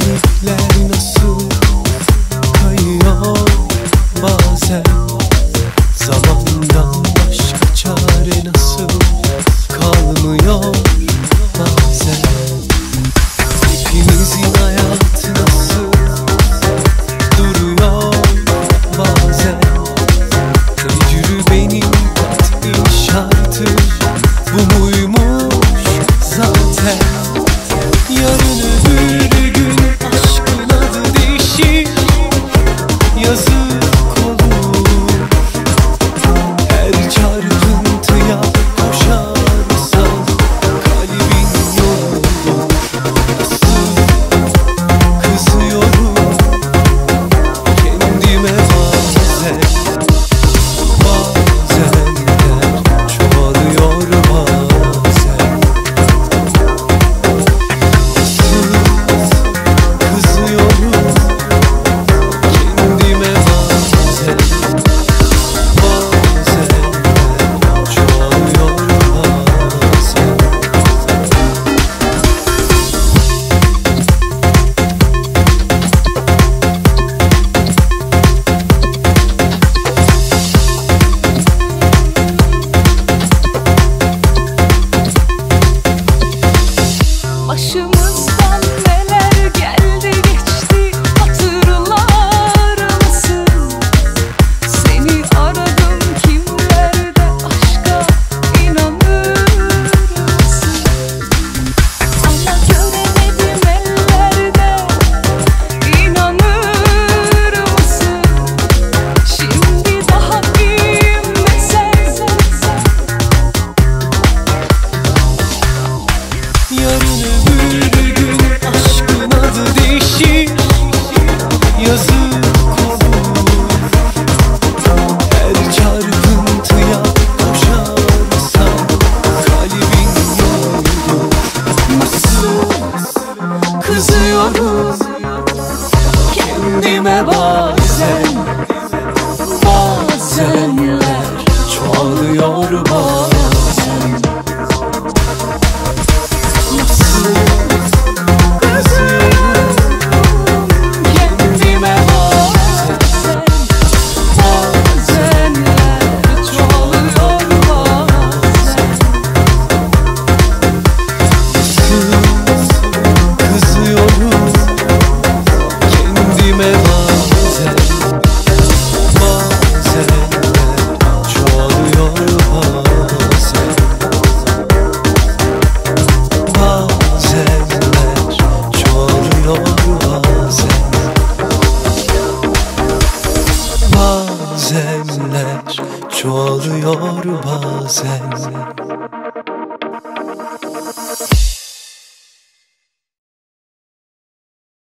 Ellerine soon. bazen Bazenler çoğalıyor bazen. Nasıl bazen Nasıl kızıyorum kendime geliyor bazen.